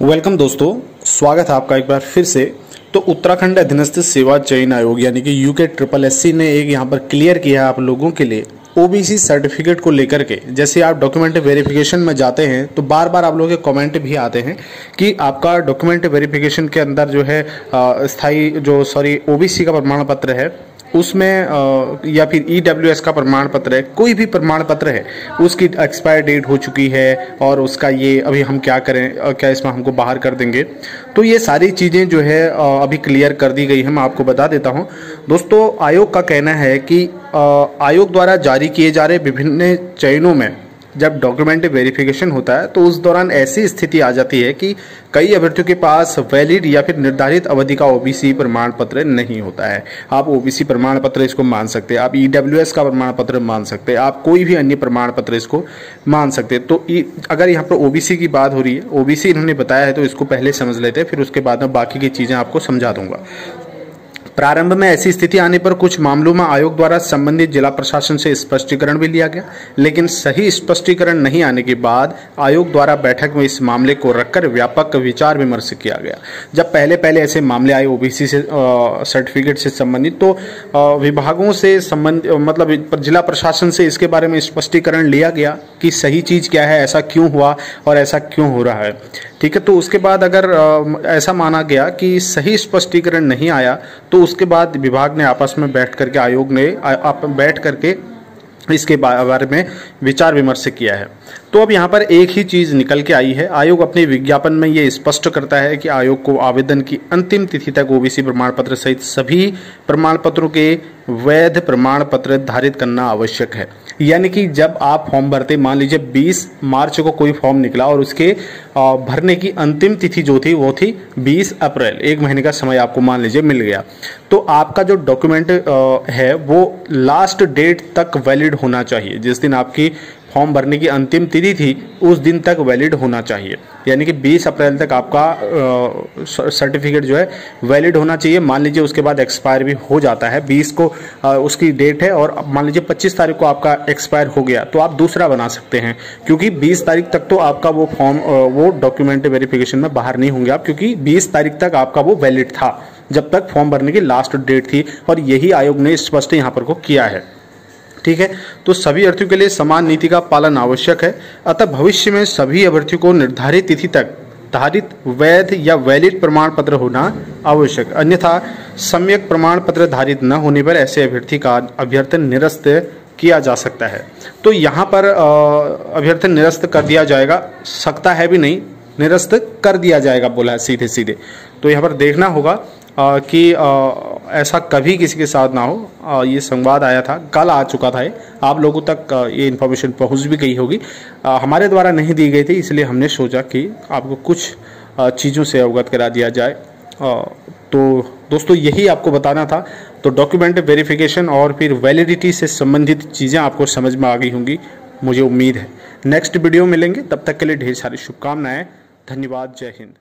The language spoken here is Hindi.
वेलकम दोस्तों, स्वागत है आपका एक बार फिर से। तो उत्तराखंड अधीनस्थ सेवा चयन आयोग, यानी कि यूके ट्रिपल एससी ने एक यहाँ पर क्लियर किया है आप लोगों के लिए ओबीसी सर्टिफिकेट को लेकर के। जैसे आप डॉक्यूमेंट वेरिफिकेशन में जाते हैं तो बार बार आप लोगों के कमेंट भी आते हैं कि आपका डॉक्यूमेंट वेरिफिकेशन के अंदर जो है स्थायी जो सॉरी ओबीसी का प्रमाण पत्र है उसमें या फिर ई डब्ल्यू एस का प्रमाण पत्र है, कोई भी प्रमाण पत्र है, उसकी एक्सपायर डेट हो चुकी है और उसका ये अभी हम क्या करें क्या इसमें हमको बाहर कर देंगे। तो ये सारी चीज़ें जो है अभी क्लियर कर दी गई है, मैं आपको बता देता हूँ। दोस्तों, आयोग का कहना है कि आयोग द्वारा जारी किए जा रहे विभिन्न चयनों में जब डॉक्यूमेंट वेरिफिकेशन होता है तो उस दौरान ऐसी स्थिति आ जाती है कि कई अभ्यर्थियों के पास वैलिड या फिर निर्धारित अवधि का ओबीसी प्रमाण पत्र नहीं होता है। आप ओबीसी प्रमाण पत्र इसको मान सकते हैं, आप ईडब्ल्यूएस का प्रमाण पत्र मान सकते हैं, आप कोई भी अन्य प्रमाण पत्र इसको मान सकते हैं। तो अगर यहाँ पर ओबीसी की बात हो रही है ओबीसी इन्होंने बताया है तो इसको पहले समझ लेते हैं, फिर उसके बाद में बाकी की चीज़ें आपको समझा दूँगा। प्रारंभ में ऐसी स्थिति आने पर कुछ मामलों में आयोग द्वारा संबंधित जिला प्रशासन से स्पष्टीकरण भी लिया गया, लेकिन सही स्पष्टीकरण नहीं आने के बाद आयोग द्वारा बैठक में इस मामले को रखकर व्यापक विचार विमर्श किया गया। जब पहले पहले ऐसे मामले आए ओबीसी से सर्टिफिकेट से संबंधित तो विभागों से संबंध मतलब जिला प्रशासन से इसके बारे में स्पष्टीकरण लिया गया कि सही चीज़ क्या है, ऐसा क्यों हुआ और ऐसा क्यों हो रहा है। ठीक है तो उसके बाद अगर ऐसा माना गया कि सही स्पष्टीकरण नहीं आया तो उसके बाद विभाग ने आपस में बैठ करके, आयोग ने आप बैठ करके इसके बारे में विचार विमर्श किया है। तो अब यहाँ पर एक ही चीज़ निकल के आई है। आयोग अपने विज्ञापन में ये स्पष्ट करता है कि आयोग को आवेदन की अंतिम तिथि तक ओबीसी प्रमाण पत्र सहित सभी प्रमाण पत्रों के वैध प्रमाण पत्र धारित करना आवश्यक है। यानी कि जब आप फॉर्म भरते, मान लीजिए 20 मार्च को कोई फॉर्म निकला और उसके भरने की अंतिम तिथि जो थी, वो थी 20 अप्रैल, एक महीने का समय आपको मान लीजिए मिल गया। तो आपका जो डॉक्यूमेंट है, वो लास्ट डेट तक वैलिड होना चाहिए, जिस दिन आपकी फॉर्म भरने की अंतिम तिथि थी उस दिन तक वैलिड होना चाहिए। यानी कि 20 अप्रैल तक आपका सर्टिफिकेट जो है वैलिड होना चाहिए। मान लीजिए उसके बाद एक्सपायर भी हो जाता है 20 को आ, उसकी डेट है और मान लीजिए 25 तारीख को आपका एक्सपायर हो गया तो आप दूसरा बना सकते हैं। क्योंकि 20 तारीख तक तो आपका वो फॉर्म वो डॉक्यूमेंट वेरिफिकेशन में बाहर नहीं होंगे आप क्योंकि बीस तारीख तक आपका वो वैलिड था जब तक फॉर्म भरने की लास्ट डेट थी। और यही आयोग ने स्पष्ट यहाँ पर को किया है। ठीक है? तो सभी अभ्यर्थियों के लिए समान नीति का पालन आवश्यक है। अतः भविष्य में सभी अभ्यर्थियों को निर्धारित तिथि तक धारित वैध या वैलिड प्रमाण पत्र होना आवश्यक। अन्यथा सम्यक प्रमाण पत्र धारित न होने पर ऐसे अभ्यर्थी का अभ्यर्थन निरस्त किया जा सकता है। तो यहाँ पर अभ्यर्थन निरस्त कर दिया जाएगा। सकता है भी नहीं, निरस्त कर दिया जाएगा, बोला सीधे सीधे तो यहाँ पर देखना होगा कि ऐसा कभी किसी के साथ ना हो। ये संवाद आया था, कल आ चुका था ये। आप लोगों तक ये इन्फॉर्मेशन पहुँच भी गई होगी। हमारे द्वारा नहीं दी गई थी, इसलिए हमने सोचा कि आपको कुछ चीज़ों से अवगत करा दिया जाए। तो दोस्तों, यही आपको बताना था। तो डॉक्यूमेंट वेरिफिकेशन और फिर वैलिडिटी से संबंधित चीज़ें आपको समझ में आ गई होंगी, मुझे उम्मीद है। नेक्स्ट वीडियो मिलेंगे, तब तक के लिए ढेर सारी शुभकामनाएँ। धन्यवाद, जय हिंद।